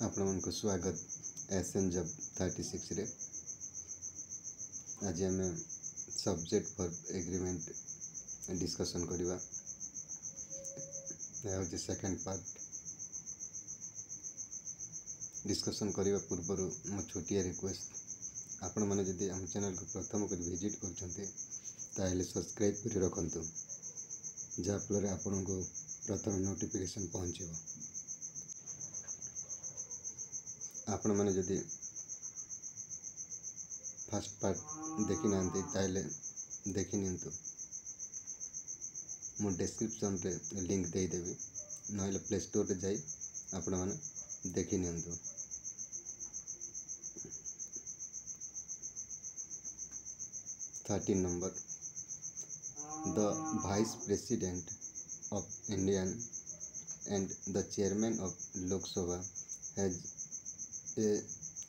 ଆପଣମାନଙ୍କୁ ସ୍ୱାଗତ S N job thirty ସିକ୍ସରେ ଆଜି ଆମେ ସବଜେକ୍ଟ ଫର୍ ଏଗ୍ରିମେଣ୍ଟ ଡିସ୍କସନ୍ କରିବା ଏହା ହେଉଛି ସେକେଣ୍ଡ ପାର୍ଟ ଡିସ୍କସନ୍ କରିବା ପୂର୍ବରୁ ମୋ ଛୋଟିଆ ରିକ୍ୱେଷ୍ଟ ଆପଣମାନେ ଯଦି ଆମ ଚ୍ୟାନେଲକୁ ପ୍ରଥମ କରି ଭିଜିଟ୍ କରୁଛନ୍ତି ତାହେଲେ ସବସ୍କ୍ରାଇବ୍ କରି ରଖନ୍ତୁ ଯାହାଫଳରେ ଆପଣଙ୍କୁ ପ୍ରଥମେ ନୋଟିଫିକେସନ୍ ପହଞ୍ଚିବ ଆପଣମାନେ ଯଦି ଫାର୍ଷ୍ଟ ପାର୍ଟ ଦେଖିନାହାନ୍ତି ତାହେଲେ ଦେଖିନିଅନ୍ତୁ ମୁଁ ଡେସ୍କ୍ରିପ୍ସନ୍ରେ ଲିଙ୍କ୍ ଦେଇଦେବି ନହେଲେ ପ୍ଲେ ଷ୍ଟୋର୍ରେ ଯାଇ ଆପଣମାନେ ଦେଖିନିଅନ୍ତୁ thirteen number the vice president of Indian and the chairman of Lok Sabha a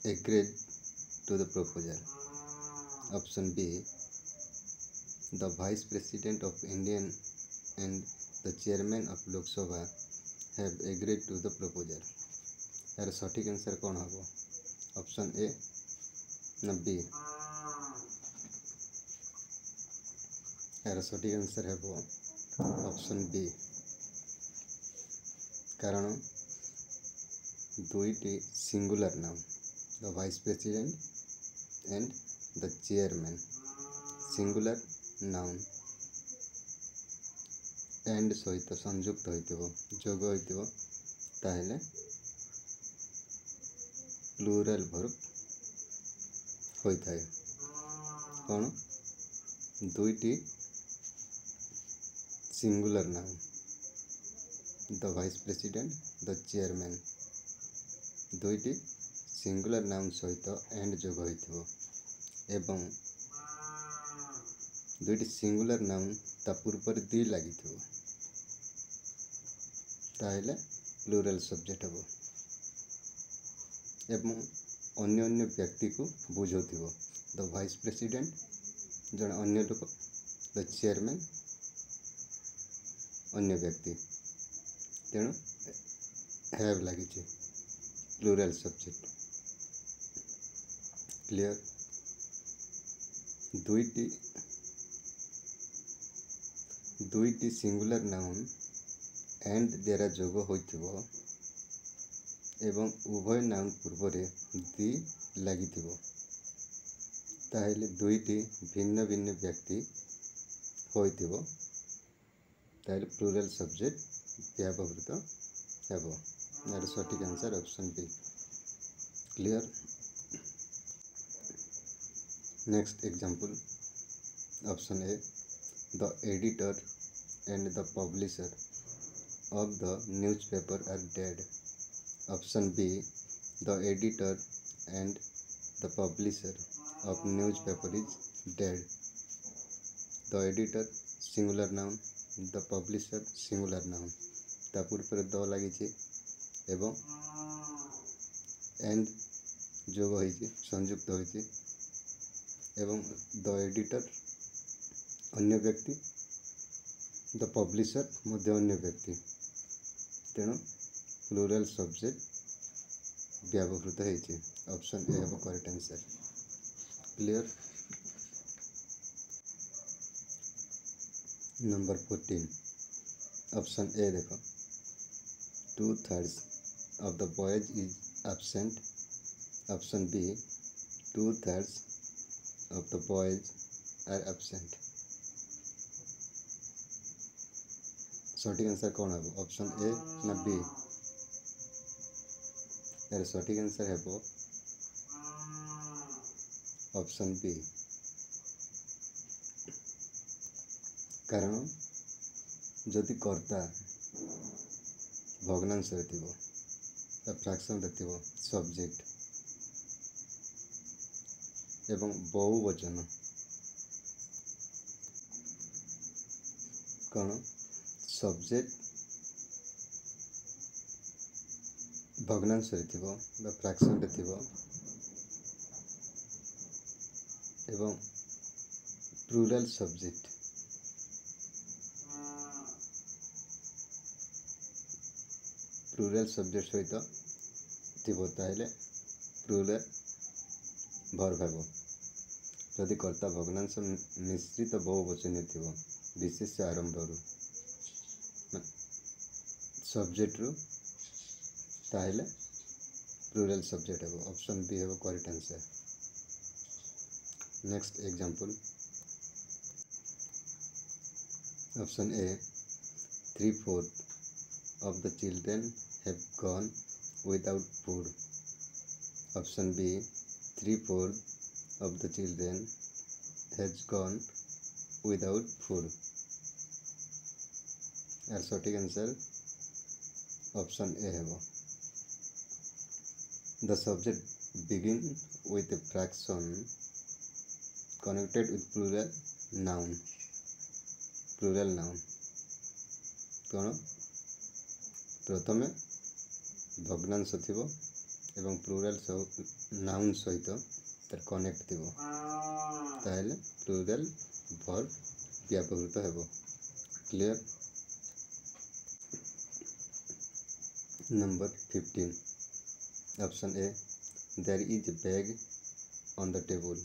agreed to the proposal option B the vice president of Indian and the chairman of Lok Sabha have agreed to the proposal यार सठिक answer कौन हम option ए ना b यार सठिक answer है option B कारण ଦୁଇଟି singular noun the vice president and the chairman singular noun and ସହିତ ସଂଯୁକ୍ତ ହୋଇଥିବ ଯୋଗ ହୋଇଥିବ ତାହେଲେ ପ୍ଲୁରାଲ୍ ଭର୍ବ ହୋଇଥାଏ କ'ଣ ଦୁଇଟି singular noun the vice president the chairman ଦୁଇଟି ସିଙ୍ଗୁଲାର ନାଉନ୍ ସହିତ ଏଣ୍ଡ ଯୋଗ ହୋଇଥିବ ଏବଂ ଦୁଇଟି ସିଙ୍ଗୁଲାର ନାଉନ୍ ତା ପୂର୍ବରେ ଦି ଲାଗିଥିବ ତାହେଲେ ପ୍ଲୁରାଲ୍ ସବଜେକ୍ଟ ହେବ ଏବଂ ଅନ୍ୟ ଅନ୍ୟ ବ୍ୟକ୍ତିକୁ ବୁଝାଉଥିବ ଦ ଭାଇସ୍ ପ୍ରେସିଡେଣ୍ଟ ଜଣେ ଅନ୍ୟ ଲୋକ ଦ ଚେୟାରମ୍ୟାନ୍ ଅନ୍ୟ ବ୍ୟକ୍ତି ତେଣୁ ହ୍ୟାଭ୍ ଲାଗିଛି plural subject clear ଦୁଇଟି ଦୁଇଟି ସିଙ୍ଗୁଲାର ନାଉନ୍ ଏଣ୍ଡ ଦ୍ୱାରା ଯୋଗ ହୋଇଥିବ ଏବଂ ଉଭୟ ନାଉନ୍ ପୂର୍ବରେ ଦି ଲାଗିଥିବ ତାହେଲେ ଦୁଇଟି ଭିନ୍ନ ଭିନ୍ନ ବ୍ୟକ୍ତି ହୋଇଥିବ ତାହେଲେ ପ୍ଲୁରାଲ୍ ସବଜେକ୍ଟ ବ୍ୟବହୃତ ହେବ that is what you can answer option b clear next example option a the editor and the publisher of the newspaper are dead option b the editor and the publisher of newspaper is dead the editor singular noun the publisher singular noun ତା ପୂର୍ବରେ ଦ ଲାଗିଛି एवं and जो हो संयुक्त एवं the editor अन्य व्यक्ति द पब्लिशर मध्य अन्य व्यक्ति. तेणु प्लूराल सब्जेक्ट व्यावहृत ऑप्शन ए हम correct answer clear number fourteen option A देखो. Two thirds of the boys is absent. Option B, two thirds of the boys are absent. सठिक आंसर कौन है ऑप्शन ए ना बी यार सठिक आंसर हे ऑप्शन बी कारण जदि कर्ता भग्नांश थी ଫ୍ରାକ୍ସନ୍ରେ ଥିବ ସବଜେକ୍ଟ ଏବଂ ବହୁ ବଚନ କ'ଣ ସବଜେକ୍ଟ ଭଗ୍ନାଂଶରେ ଥିବ ବା ଫ୍ରାକ୍ସନ୍ରେ ଥିବ ଏବଂ ପ୍ଲୁରାଲ୍ ସବଜେକ୍ଟ ପ୍ଲୁରାଲ୍ ସବଜେକ୍ଟ ସହିତ ଥିବ ତାହେଲେ ପ୍ଲୁରାଲ୍ ଭର୍ବ ହେବ ଯଦି କର୍ତ୍ତା ଭଗ୍ନାଂଶ ମିଶ୍ରିତ ବହୁବଚନୀୟ ଥିବ ବିଶେଷ ଆରମ୍ଭରୁ ସବଜେକ୍ଟରୁ ତାହେଲେ ପ୍ଲୁରାଲ୍ ସବଜେକ୍ଟ ହେବ ଅପସନ୍ ବି ହେବ correct answer next example option A three fourth of the children have gone without food. Option B, three-fourths of the children has gone without food. यार सटीक आंसर ऑप्शन ए है वो the subject begin with fraction connected with plural noun plural noun कौन प्रथमे भग्नांश थी एवं plural noun सहित तर कनेक्ट थी तेल प्लूराल भर व्यवहृत हो clear number fifteen option A there is a bag on the table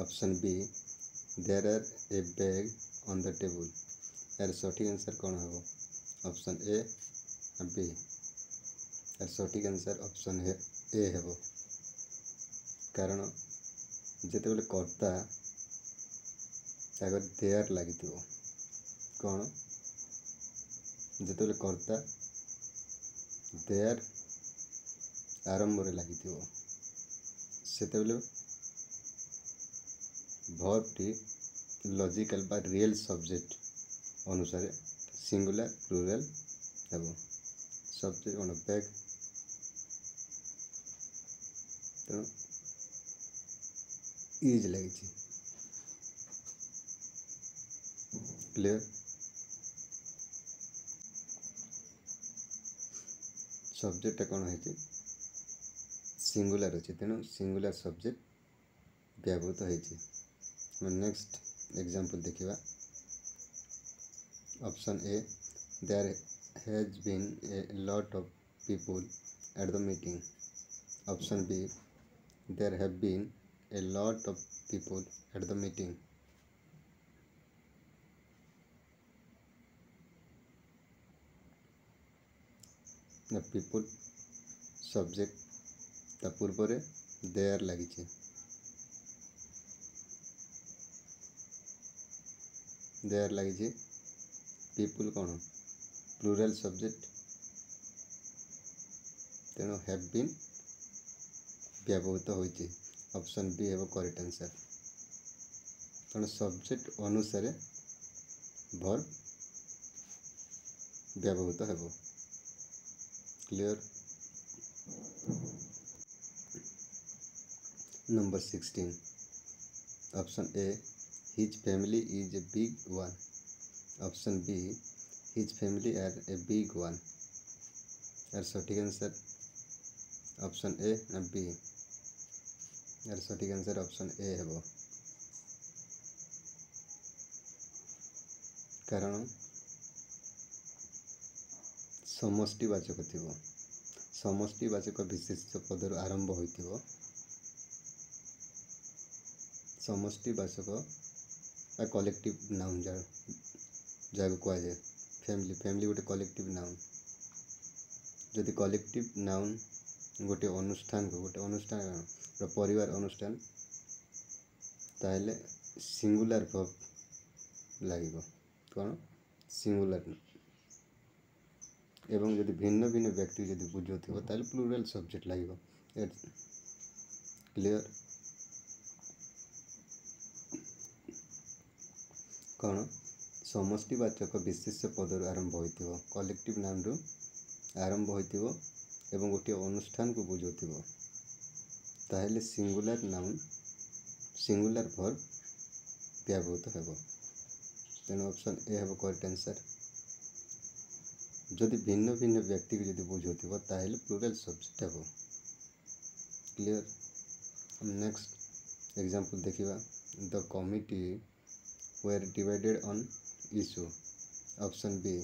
option B there are a bag on the table यार सठिक आंसर कौन है ऑप्शन ए बी और सठिक आंसर ऑप्शन ए हे कारण जिते बड़े कर्ता आगे देयर लगी कौन? कर्ता देयर आरंभ लगे से ভর্বটি बा বা सब्जेक्ट अनुसार অনুসারে সিঙ্গুলার প্লুরাল এবং बैग ଇଜ୍ ଲାଗିଛି କ୍ଲିୟର ସବଜେକ୍ଟଟା କ'ଣ ହେଇଛି ସିଙ୍ଗୁଲାର ଅଛି ତେଣୁ ସିଙ୍ଗୁଲାର ସବଜେକ୍ଟ ବ୍ୟବହୃତ ହେଇଛି ଆମେ ନେକ୍ସଟ ଏକ୍ଜାମ୍ପଲ୍ ଦେଖିବା option A there has been a lot of people at the meeting. Option B There have been a lot of people at the meeting. The people subject ତା ପୂର୍ବରେ there ଲାଗିଛି there ଲାଗିଛି people କ'ଣ plural subject ତେଣୁ have been व्यवहित option B हे correct answer तेना subject अनुसार भर व्यवहित हो clear number sixteen option A his family is a big one option B his family are a big one यार सठिक आंसर ऑप्शन ए ना बी ଏହାର ସଠିକ୍ ଆନ୍ସର୍ ଅପସନ୍ ଏ ହେବ। କାରଣ ସମଷ୍ଟି ବାଚକ ଥିବ। ସମଷ୍ଟି ବାଚକ ବିଶେଷ ପଦରୁ ଆରମ୍ଭ ହୋଇଥିବ। ସମଷ୍ଟି ବାଚକ ବା କଲେକ୍ଟିଭ ନାଉନ୍ ଯାହାକୁ କୁହାଯାଏ। ଫ୍ୟାମିଲି ଫ୍ୟାମିଲି ଗୋଟେ କଲେକ୍ଟିଭ ନାଉନ୍ ଯଦି କଲେକ୍ଟିଭ ନାଉନ୍ ଗୋଟେ ଅନୁଷ୍ଠାନକୁ ଗୋଟେ ଅନୁଷ୍ଠାନ ପରିବାର ଅନୁଷ୍ଠାନ ତାହେଲେ ସିଙ୍ଗୁଲାର ଭର୍ବ ଲାଗିବ କ'ଣ ସିଙ୍ଗୁଲାର ଏବଂ ଯଦି ଭିନ୍ନ ଭିନ୍ନ ବ୍ୟକ୍ତି ଯଦି ବୁଝୁଥିବ ତାହେଲେ ପ୍ଲୁରାଲ୍ ସବଜେକ୍ଟ ଲାଗିବ କ୍ଲିଅର କ'ଣ ସମଷ୍ଟିବାଚକ ବିଶେଷ ପଦରୁ ଆରମ୍ଭ ହୋଇଥିବ କଲେକ୍ଟିଭ୍ ନାଉନ୍ରୁ ଆରମ୍ଭ ହୋଇଥିବ ଏବଂ ଗୋଟିଏ ଅନୁଷ୍ଠାନକୁ ବୁଝାଉଥିବ ତାହେଲେ ସିଙ୍ଗୁଲାର ନାଉନ୍ ସିଙ୍ଗୁଲାର ଭର୍ବ ବ୍ୟବହୃତ ହେବ ତେଣୁ ଅପସନ୍ ଏ ହେବ କରେକ୍ଟ ଆନ୍ସର୍ ଯଦି ଭିନ୍ନ ଭିନ୍ନ ବ୍ୟକ୍ତିକୁ ଯଦି ବୁଝାଉଥିବ ତାହେଲେ ପ୍ଲୁରାଲ୍ ସବଜେକ୍ଟ ହେବ କ୍ଲିଅର୍ ନେକ୍ସଟ ଏକ୍ଜାମ୍ପଲ୍ ଦେଖିବା the committee were divided on issue option B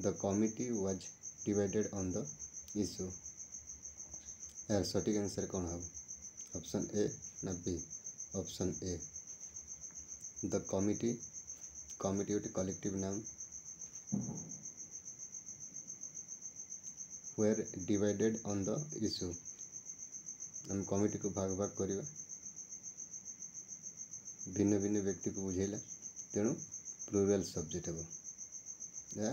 the committee was divided on the issue ଏହାର ସଠିକ୍ ଆନ୍ସର୍ କ'ଣ ହେବ ऑप्शन ए ना B option A, the committee committee गोटे कलेक्टिव नाम। Were divided on the issue आम committee को भाग भाग करवा। भिन्न भिन्न व्यक्ति को बुझेला। तेणु प्लूराल सब्जेक्ट हे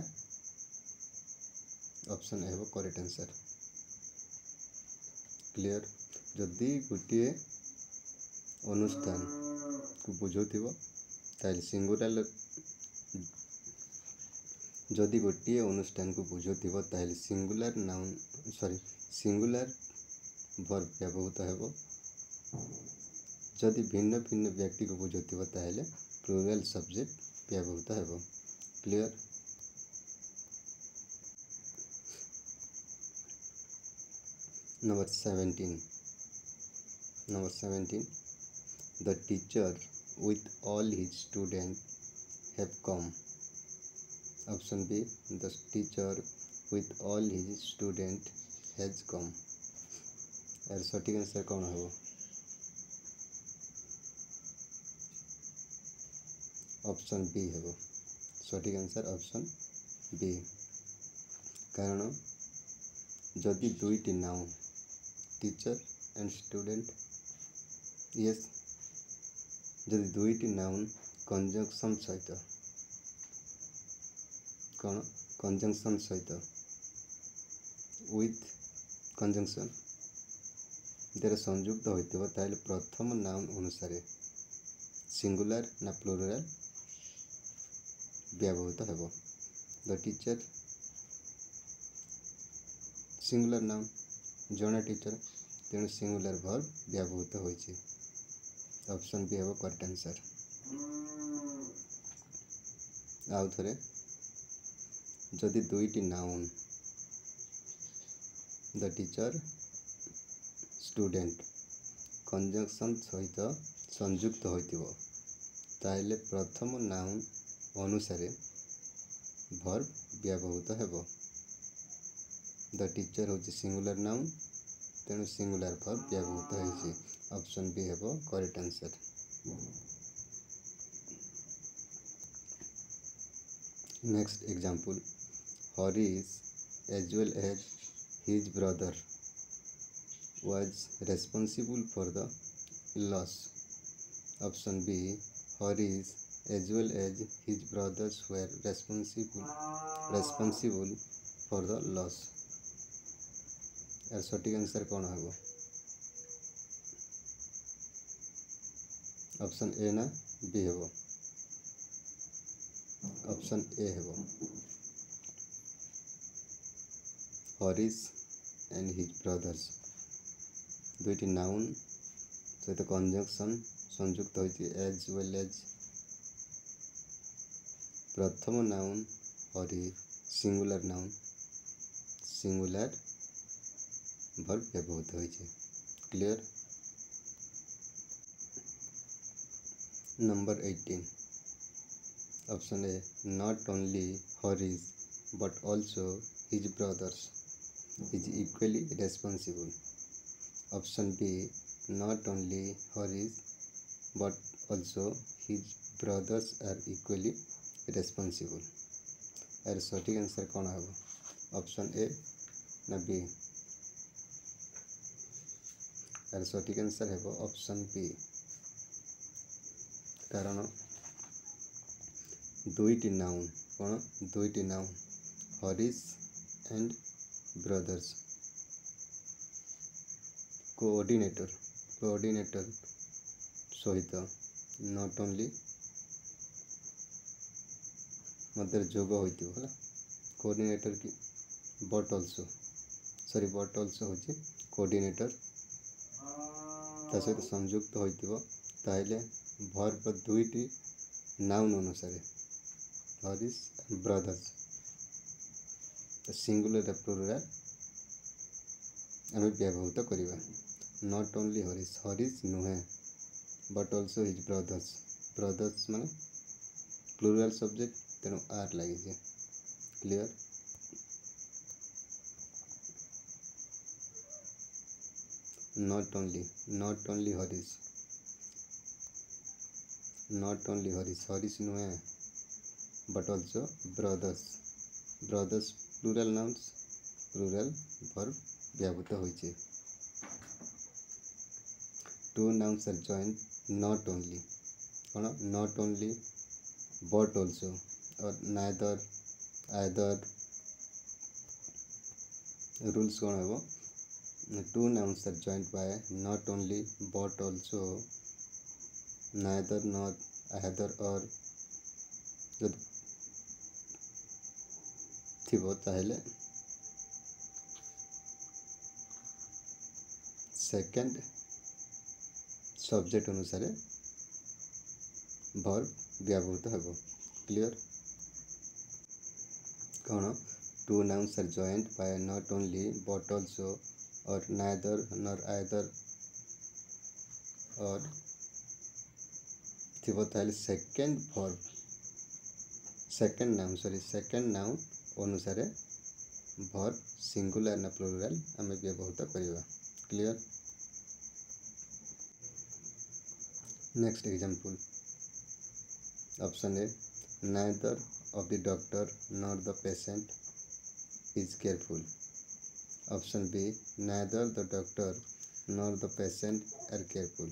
ऑप्शन ए हे करेक्ट आंसर क्लियर जदि गोटे अनुष्ठान को बुझुवे सिंगुराल जदि गोटे अनुष्ठान को बुझुवे singular noun sorry singular verb व्यवहूत हो जदि भिन्न भिन्न व्यक्ति को बुझुवे प्लूराल सब्जेक्ट व्यवहूत हो clear number seventeen number 17 the teacher with all his students have come option b the teacher with all his student has come यार सठिक आंसर कौन हम ऑप्शन बी हे सठिक आंसर ऑप्शन बी कारण जदि दुईटी noun teacher and student yes ଯଦି ଦୁଇଟି ନାଉନ୍ କଞ୍ଜଙ୍କସନ୍ ସହିତ କ'ଣ କଞ୍ଜଙ୍କସନ୍ ସହିତ ୱିଥ୍ କଞ୍ଜଙ୍କସନ୍ ଦ୍ୱାରା ସଂଯୁକ୍ତ ହୋଇଥିବ ତାହେଲେ ପ୍ରଥମ ନାଉନ୍ ଅନୁସାରେ ସିଙ୍ଗୁଲାର ନା ପ୍ଲୁରାଲ ବ୍ୟବହୃତ ହେବ ଦ ଟିଚର ସିଙ୍ଗୁଲାର ନାଉନ୍ ଜଣେ ଟିଚର ତେଣୁ ସିଙ୍ଗୁଲାର ଭର୍ବ ବ୍ୟବହୃତ ହୋଇଛି ऑप्शन बी हम करेक्ट आंसर आउ थे जदि दुईटी noun the teacher student conjunction सहित संयुक्त होले प्रथम नाउन अनुसार भर्व व्यवहृत हो द टीचर हूँ सिंगुलर नाउन तेणु singular verb option B hey correct answer next example Harish as well as his brother was responsible for the loss option B Harish as well as his brothers were responsible responsible for the loss यार सटिक answer कौन है option ए ना, B हे option ए हे Harish and his brothers. दुईटी noun, सहित conjunction संयुक्त होती एज वेल एज प्रथम noun Hari singular noun. Singular verb व्यवहृत होती clear Number 18 Option A Not only Horace but also his brothers is equally responsible. Option B Not only Horace but also his brothers are equally responsible. ଏହାର ସଠିକ୍ answer କ'ଣ option A. Not B. ବି ଏହାର ସଠିକ୍ answer ହେବ option କାରଣ ଦୁଇଟି noun କ'ଣ ଦୁଇଟି noun Harish and brothers coordinator coordinator ସହିତ ନଟ୍ ଓନ୍ଲି ମଧ୍ୟରେ ଯୋଗ ହୋଇଥିବ ହେଲା କୋଅର୍ଡ଼ିନେଟର କି but also sorry but also ହେଉଛି କୋଅର୍ଡ଼ିନେଟର ତା ସହିତ ସଂଯୁକ୍ତ ହୋଇଥିବ ତାହେଲେ ଭର୍ବ ଦୁଇଟି ନାଉନ୍ ଅନୁସାରେ ହରିସ୍ ବ୍ରଦର୍ସ ସିଙ୍ଗୁଲାର ପ୍ଲୁରାଲ ଆମେ ବ୍ୟବହୃତ କରିବା ନଟ୍ ଓନ୍ଲି ହରିସ୍ ହରିସ୍ ନୁହେଁ but also his brothers brothers ମାନେ ପ୍ଲୁରାଲ ସବଜେକ୍ଟ ତେଣୁ ଆର୍ ଲାଗିଛି clear not only not only harish not only Harish. Harish no hai, but also brothers. Brothers plural nouns, plural verb vyavhuta hoiche. Two nouns are joined not only. Kono? Not only, but also, or neither, either. Rules कौन है वो two nouns are joined by not only but also neither nor either or पहले। Second subject अनुसार verb व्यवहूत हो clear कौन? Two nouns are joint by not only but also or neither nor either or ଥିବ ତାହେଲେ second verb second noun sorry second noun ଅନୁସାରେ verb singular ନା plural ଆମେ ବ୍ୟବହୃତ କରିବା clear next example option A neither of the doctor nor the patient is careful option b neither the doctor nor the patient are careful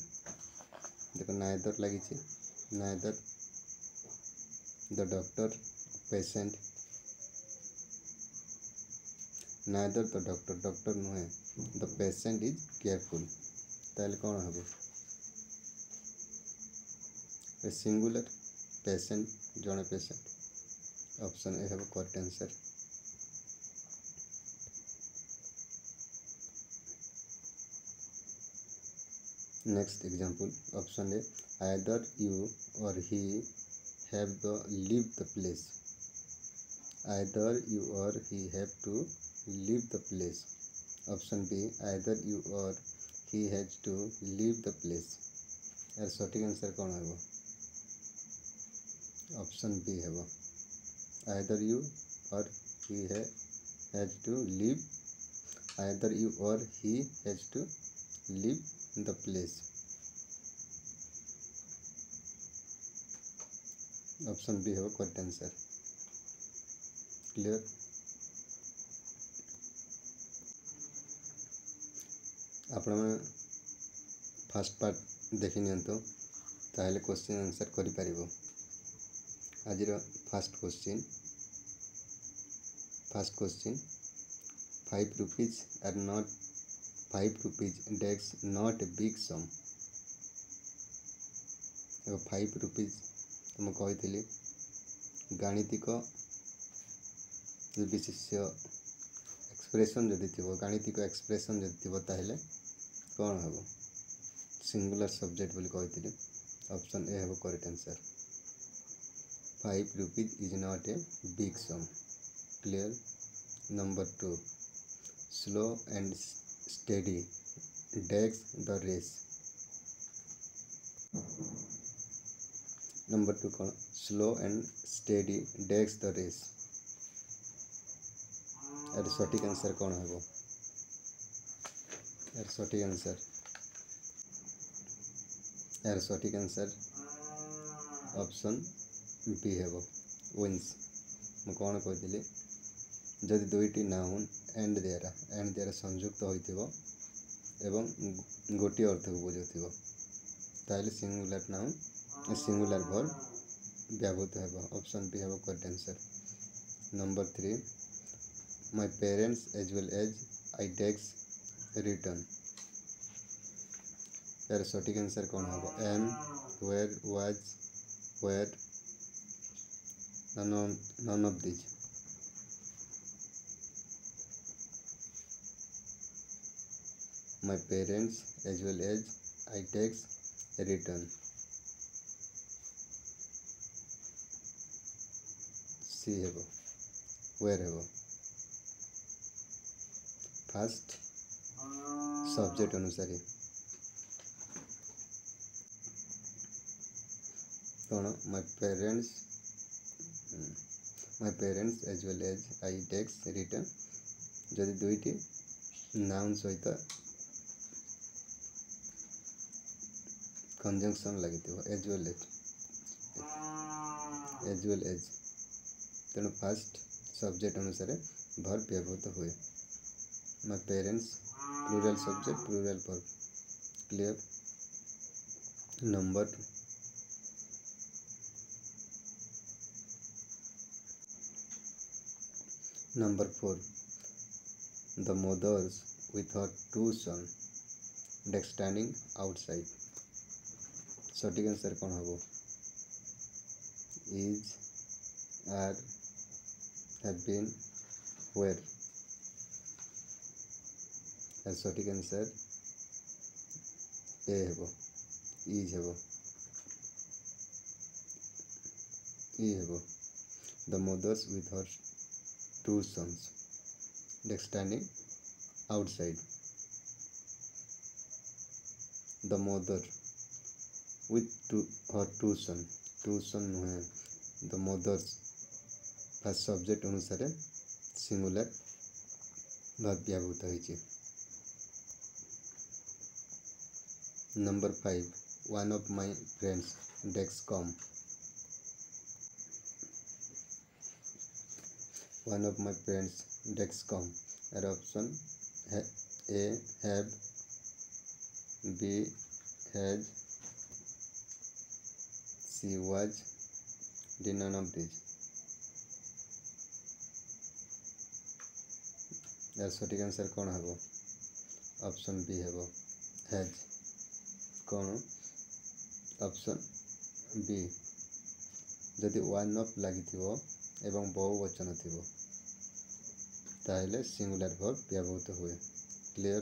देखो neither ଲାଗିଛି neither the doctor patient neither the doctor doctor ନୁହେଁ the patient is careful ତାହେଲେ କ'ଣ ହେବ singular patient ଜଣେ patient option a ହେବ correct answer next example option A either you or he have the leave the place either you or he have to leave the place option B either you or he has to leave the place यार सठिक answer कौन है option B है either you or he has to leave either you or he has to leave the place option B है correct answer clear ଆପଣମାନେ first part ଦେଖି ନିଅନ୍ତୁ ତାହେଲେ କ୍ୱେଶ୍ଚିନ୍ ଆନ୍ସର୍ କରିପାରିବ ଆଜିର first question first question five rupees are not five rupees dash not a big sum ଏବଂ five rupees ମୁଁ କହିଥିଲି ଗାଣିତିକ ବିଶେଷ୍ୟ ଏକ୍ସପ୍ରେସନ୍ ଯଦି ଥିବ ଗାଣିତିକ ଏକ୍ସପ୍ରେସନ୍ ଯଦି ଥିବ ତାହେଲେ କ'ଣ ହେବ ସିଙ୍ଗୁଲାର ସବଜେକ୍ଟ ବୋଲି କହିଥିଲି ଅପସନ୍ ଏ ହେବ correct answer five rupees is not a big sum clear number two slow and steady takes the race number two कौन slow and steady dash the race यार सठिक आंसर कौन है यार सठिक आंसर यार सठिक आंसर ऑप्शन बी है विन्स ମୁଁ କ'ଣ କହିଥିଲି ଯଦି ଦୁଇଟି ନାଉନ୍ ଏଣ୍ଡ ଦ୍ୱାରା ଏଣ୍ଡ ଦ୍ୱାରା ସଂଯୁକ୍ତ ହୋଇଥିବ ଏବଂ ଗୋଟିଏ ଅର୍ଥକୁ ବୁଝୁଥିବ ତାହେଲେ ସିଙ୍ଗୁଲାର ନାଉନ୍ ସିଙ୍ଗୁଲାର ଭର୍ବ ବ୍ୟବହୃତ ହେବ ଅପସନ୍ ବି ହେବ correct answer number three my parents as well as I dash return ଏହାର ସଠିକ୍ ଆନ୍ସର୍ କ'ଣ ହେବ am were was were none, none of my parents as well as I tax return. See above. Where above? First subject अनुसार कौन my parents my parents as well as I tax return jodi dui ti noun সহিত conjunction लगी as well as as well as तेणु first subject अनुसार verb व्यवहृत हुए my parents plural subject plural verb clear number number four the mothers with her two sons, deck standing outside. সঠিক answer কোণ হব is R have been ওয়ের আর সঠিক answer এ হব is হব ই হব the mothers with her two sons standing outside the mother with two her two son two son ନୁହେଁ the mothers first subject ଅନୁସାରେ ସିଙ୍ଗୁଲାର ଭାବ ବ୍ୟବହୃତ ହୋଇଛି number five one of my friends dash come one of my friends dash come air option A have been has she was did none of these यार सठिक answer कौन हम option B हम has कौन option B जदि one of लगी एवं बहु वचन थी सिंगुलर व्यवहृत हुए। Clear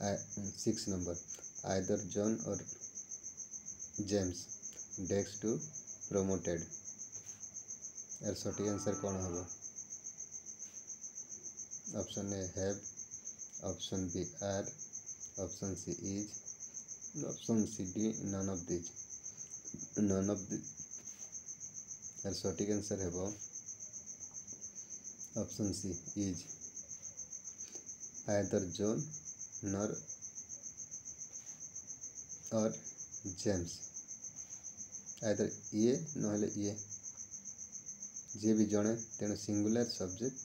six number, either John or James dash to promoted. यार सठिक आंसर कौन हम option A have, option B are, option C is, option C D none of these none of the यार सठिक आंसर है option C is either John nor or James. Either ये ना जी भी जड़े तेणु सिंगुलर सब्जेक्ट,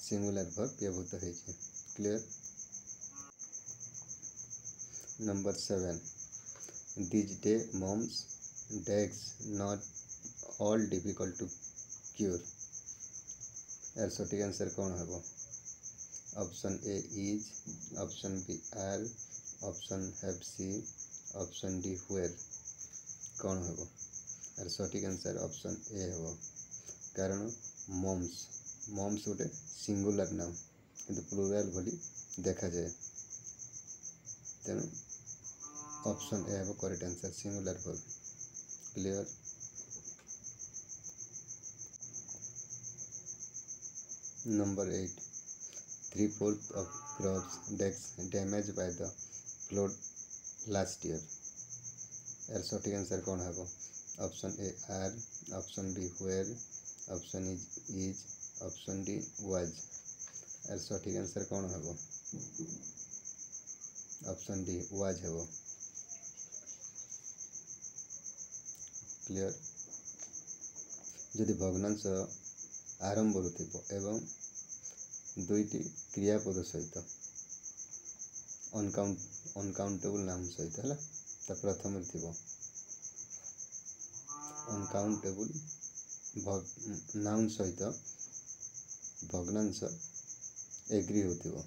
सिंगुलर वर्ब व्यवहृत हो clear? Number seven. These days mumps dash not all difficult to cure. यार सठिक आंसर कौन हम option A is, option B are, option have C, option D were. कौन हम यार सठिक आंसर ऑप्शन ए हम कारण मम्स। मम्स गोटे सिंगुलर नाम, किंतु प्लूराल भली देखा जाए। तेणु ऑप्शन ए हम correct answer, singular verb clear? Number eight. three fourths of crops damaged by the flood last year यार सठिक आंसर कौन है option A are option B were option is is option D was यार सठिक answer कौन है option D was है clear जदि भग्नांश आरंभ थे, एवं ଦୁଇଟି କ୍ରିୟାପଦ ସହିତ ଅନକାଉଣ୍ଟ ଅନକାଉଣ୍ଟେବୁଲ୍ ନାଉନ୍ ସହିତ ହେଲା ତା ପ୍ରଥମରେ ଥିବ ଅନକାଉଣ୍ଟେବୁଲ୍ ନାଉନ୍ ସହିତ ଭଗ୍ନାଂଶ ଏଗ୍ରି ହେଉଥିବ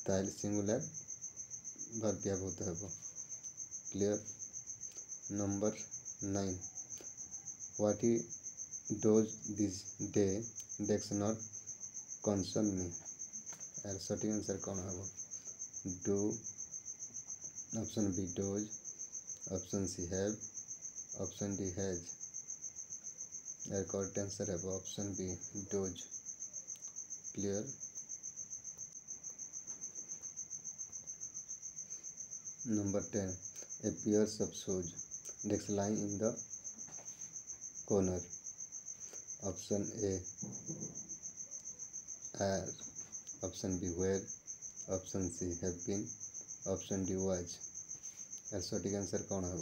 ତାହେଲେ ସିଙ୍ଗୁଲାର ଭର୍ବ ବ୍ୟବହୃତ ହେବ clear number nine what he does this day dash not concern me यार सठिक आंसर कौन हम do option B does option C have option D has यार करेक्ट आंसर है option B does clear number ten a pairs of shoes dash lying in the corner option A as option b were option c have been, option d was. यार सठिक answer कौन हम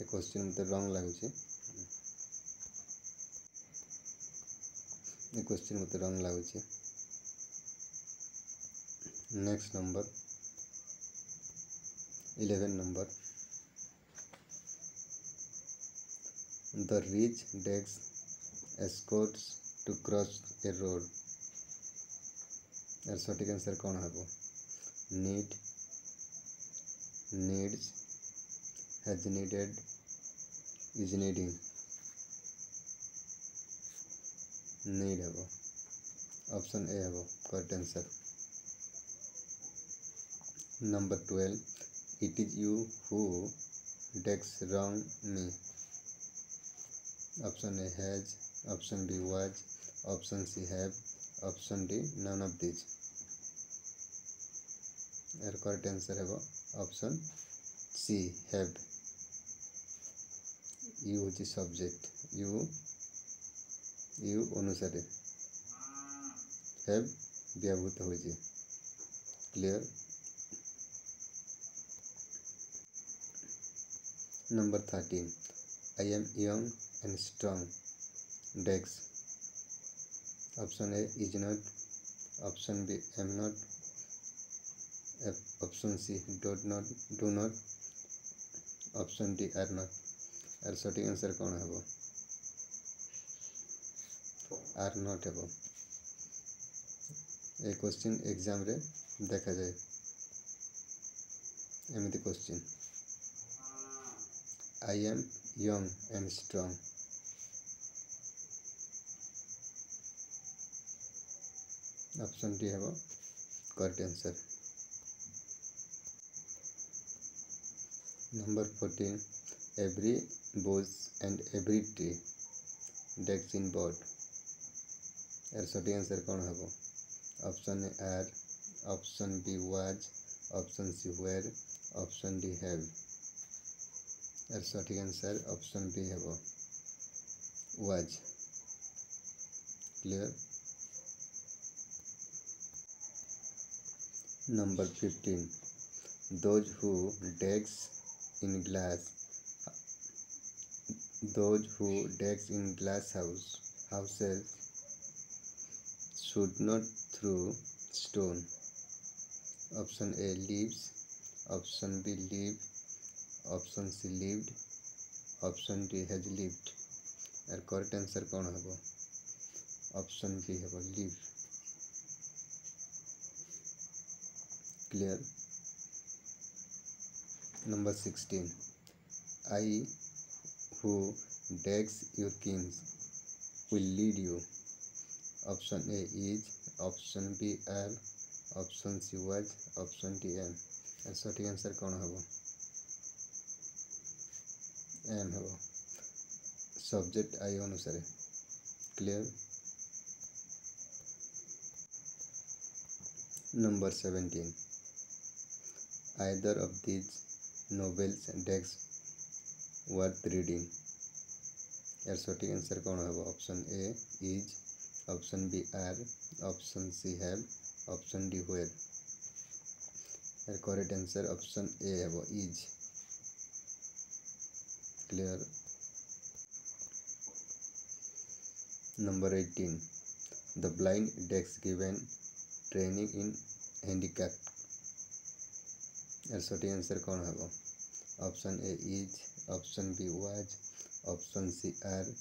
ये question मत रंग लगुच question मत रंग लगुच next number eleven number The rich takes escorts to cross a road. यार सठिक आंसर कौन हम need needs has needed is needing need हम ऑप्शन ए हम correct answer number twelve it is you who dash wrong me option a has option b was option c have option d none of these এর correct answer ହେବ option C have you হচ্ছে subject you you অনুসারে have ব্যবহৃত হয়েছে clear Number 13. I am young and dash option A is not option B am not option C dot not do not option D are not are सठिक answer कौन है are not हे ये question exam रे देखा जाए। एमती question I am young and strong. Option D है correct answer number fourteen every bush and every tree dash in bud यार सही आंसर कौन हम option A are option B was option C were option D have यार सठिक answer option B hey was clear number fifteen those who dash in glass those who dash in glass house houses should not throw stone option A lives option B lives option C lived option D has lived यार correct answer कौन हम option B हम live clear number sixteen I who dash your kings will lead you option A is option B are option C was option D am सठिक answer कौन हम am हम subject I अनुसार। Clear? Number seventeen. Either of these novels dash worth reading. यार सठिक answer कौन है option A is, option B are, option C have, option D were यार करेक्ट आंसर ऑप्शन ए है is. clear. Number eighteen the blind dash given training in handicap. यार सही answer कौन है option A is option B was option C are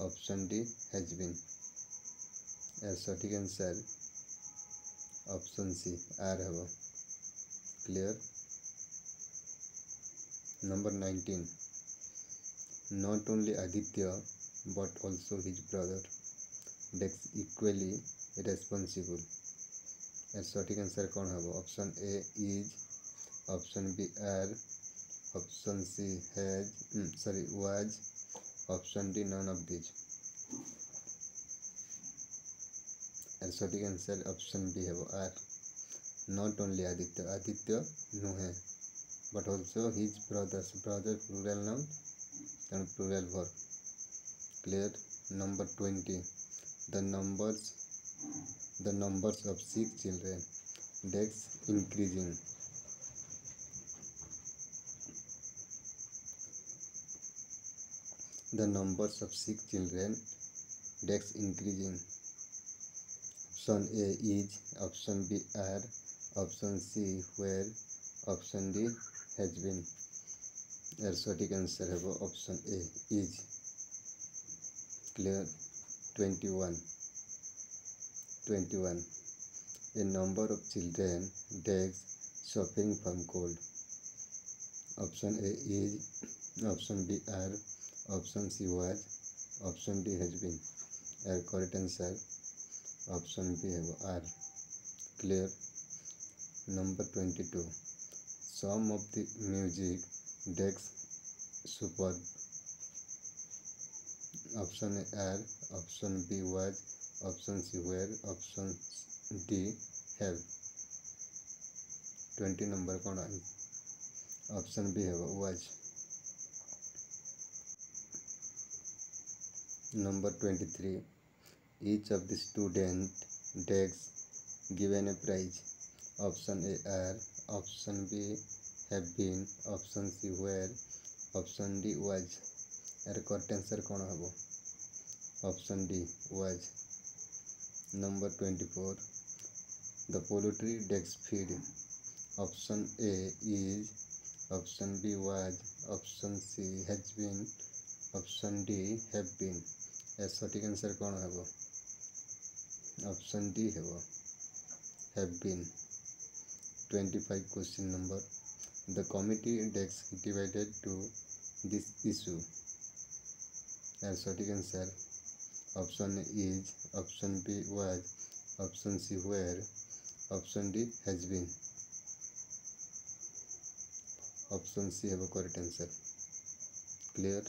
option D has been यार सही answer option C are है clear number nineteen Not only Aditya, but also his brother that's equally responsible. यार सठिक answer कौन हम option A is option B are option C has sorry was option D none of these यार सठिक answer option B है वो are not only Aditya Aditya नु है but also his brothers brother plural noun and plural verb clear number 20 the numbers the numbers of sick children. Dex increasing. The numbers of sick children dex increasing. Option a is option b are option c where option d has been. এর সঠিক answer হবে option A is clear twenty one twenty one a number of children dies suffering from cold option a is option b are option c was option d has been এর correct answer option b have are clear number 22 some of the music dash super option A are option B was option C were option D hello twenty number कौन आए option B है was number twenty three each of the student dash given a prize option A are option B have been option C were option D was यार correct answer कौन हम option D was number twenty four the poultry dash feed option A is option B was option C has been option D have been यार सठिक answer कौन हम option D hey have been twenty five question number The committee index divided to this issue. As sorting answer option is, option B was, option C where, option D has been. Option C have a correct answer. Clear?